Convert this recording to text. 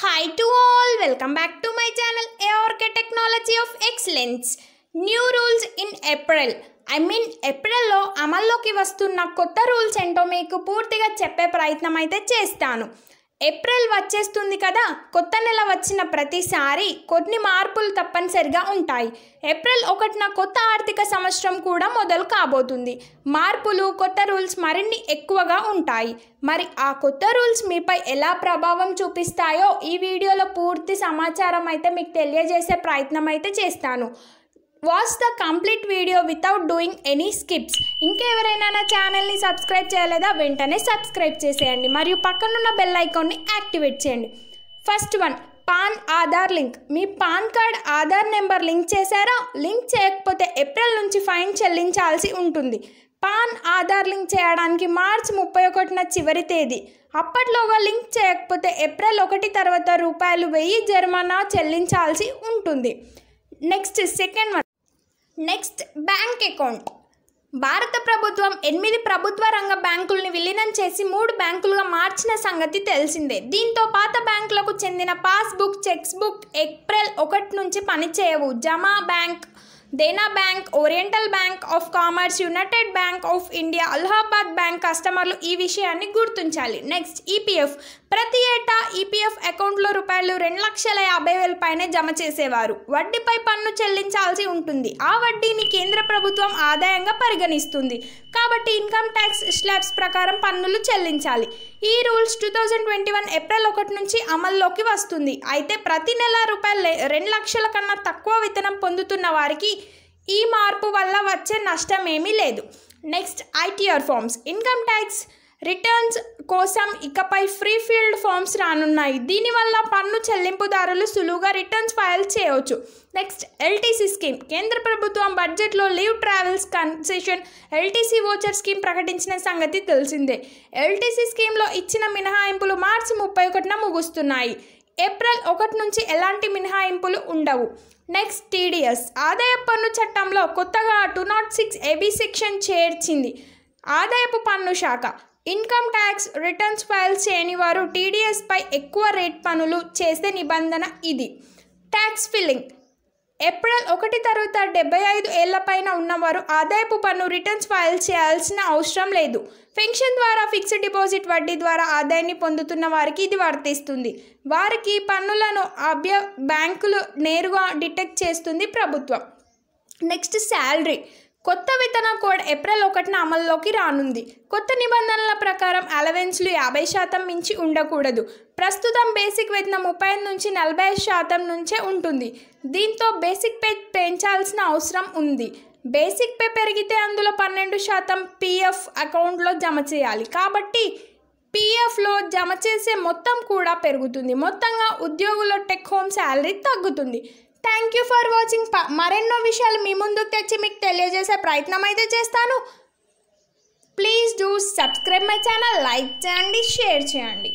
Hi to all welcome back to my channel ARK technology of excellence new rules in April I mean ఏప్రిల్లో అమల్లోకి వస్తున్న కొత్త rules ఏంటో మీకు పూర్తిగా చెప్పే ప్రయత్నం అయితే చేస్తాను. ఏప్రిల్ వచ్చేస్తుంది కదా కొత్త నెల వచ్చిన ప్రతిసారి కొన్ని మార్పులు తప్పనిసరిగా ఉంటాయి. ఏప్రిల్ ఒకటిన కొత్త ఆర్థిక సంవత్సరం కూడా మొదలు కాబోతుంది. మార్పులు కొత్త రూల్స్ మరిన్ని ఎక్కువగా ఉంటాయి. మరి ఆ కొత్త రూల్స్ మీపై ఎలా ప్రభావం చూపిస్తాయో ఈ వీడియోలో పూర్తి సమాచారం అయితే మీకు తెలియజేసే ప్రయత్నం అయితే చేస్తాను. Watch the complete video without doing any skips ఇంకెవరైనా నా ఛానల్ని సబ్స్క్రైబ్ చేయలేదా? వెంటనే సబ్స్క్రైబ్ చేసేయండి. మరియు పక్కనున్న బెల్ ఐకాన్ని యాక్టివేట్ చేయండి. First one PAN Aadhaar link. మీ PAN card Aadhaar number link చేశారా? లింక్ చేయకపోతే ఏప్రిల్ నుంచి ఫైన్ చెల్లించాల్సి ఉంటుంది. పాన్ ఆధార్ లింక్ చేయడానికి మార్చ్ ముప్పై ఒకటిన చివరి తేదీ. అప్పట్లోగా లింక్ చేయకపోతే ఏప్రిల్ ఒకటి తర్వాత రూపాయలు వెయ్యి జరిమానా చెల్లించాల్సి ఉంటుంది. Next second one next bank account. భారత ప్రభుత్వం ఎనిమిది ప్రభుత్వ రంగ బ్యాంకుల్ని విలీనం చేసి మూడు బ్యాంకులుగా మార్చిన సంగతి తెలిసిందే. దీంతో పాత బ్యాంకులకు చెందిన పాస్బుక్ చెక్స్ బుక్ ఏప్రిల్ ఒకటి నుంచి పనిచేయవు. జమా bank Dena Bank Oriental Bank of Commerce United Bank of India Allahabad Bank కస్టమర్లు ఈ విషయాన్ని గుర్తుంచాలి. Next EPF. ప్రతి ఏటా ఈపీఎఫ్ అకౌంట్లో రూపాయలు రెండు లక్షల యాభై వేల పైనే జమ చేసేవారు. వడ్డీపై పన్ను చెల్లించాల్సి ఉంటుంది. ఆ వడ్డీని కేంద్ర ప్రభుత్వం ఆదాయంగా పరిగణిస్తుంది. కాబట్టి ఇన్కమ్ ట్యాక్స్ స్లాబ్స్ ప్రకారం పన్నులు చెల్లించాలి. ఈ rules two thousand twenty one April ఒకటి నుంచి అమల్లోకి వస్తుంది. అయితే ప్రతి నెల రూపాయలు రెండు లక్షల కన్నా తక్కువ విత్తనం పొందుతున్న వారికి ఈ మార్పు వల్ల వచ్చే నష్టం ఏమీ లేదు. Next ITR forms. Income tax returns కోసం ఇకపై ఫ్రీ ఫీల్డ్ ఫార్మ్స్ రానున్నాయి. దీనివల్ల పన్ను చెల్లింపుదారులు సులువుగా రిటర్న్స్ ఫైల్ చేయవచ్చు. Next LTC scheme. కేంద్ర ప్రభుత్వం బడ్జెట్లో leave travels concession LTC voucher scheme ప్రకటించిన సంగతి తెలిసిందే. ఎల్టీసీ స్కీమ్లో ఇచ్చిన మినహాయింపులు మార్చి ముప్పై ఒకటిన ముగుస్తున్నాయి. ఏప్రిల్ ఒకటి నుంచి ఎలాంటి మినహాయింపులు ఉండవు. నెక్స్ట్ టీడీఎస్ ఆదాయ పన్ను చట్టంలో కొత్తగా two nought six AB section చేర్చింది. ఆదాయపు పన్ను శాఖ ఇన్కమ్ ట్యాక్స్ రిటర్న్స్ ఫైల్ చేయని వారు టీడీఎస్పై ఎక్కువ రేట్ పనులు చేసే నిబంధన ఇది. ట్యాక్స్ ఫిల్లింగ్ ఏప్రిల్ ఒకటి తర్వాత డెబ్బై ఐదు ఏళ్ళపైన ఉన్నవారు ఆదాయపు పన్ను రిటర్న్స్ ఫైల్ చేయాల్సిన అవసరం లేదు. పెన్షన్ ద్వారా ఫిక్స్డ్ డిపాజిట్ వడ్డీ ద్వారా ఆదాయాన్ని పొందుతున్న వారికి ఇది వర్తిస్తుంది. వారికి పన్నులను అభ్య బ్యాంకులు నేరుగా డిటెక్ట్ చేస్తుంది ప్రభుత్వం. Next salary. కొత్త విత్తన కోడ్ ఏప్రిల్ ఒకటిన అమల్లోకి రానుంది. కొత్త నిబంధనల ప్రకారం అలవెన్స్లు యాభై శాతం మించి ఉండకూడదు. ప్రస్తుతం బేసిక్ వేతనం ముప్పై నుంచి నలభై శాతం నుంచే ఉంటుంది. దీంతో బేసిక్ పే పెంచాల్సిన అవసరం ఉంది. బేసిక్ పే పెరిగితే అందులో పన్నెండు శాతం పీఎఫ్ అకౌంట్లో జమ చేయాలి. కాబట్టి పీఎఫ్లో జమ చేసే మొత్తం కూడా పెరుగుతుంది. మొత్తంగా ఉద్యోగుల టెక్ హోమ్ శాలరీ తగ్గుతుంది. థ్యాంక్ యూ ఫర్ వాచింగ్ మరెన్నో విషయాలు మీ ముందుకు తెచ్చి మీకు తెలియజేసే ప్రయత్నం అయితే చేస్తాను. Please do subscribe my channel like చేయండి షేర్ చేయండి.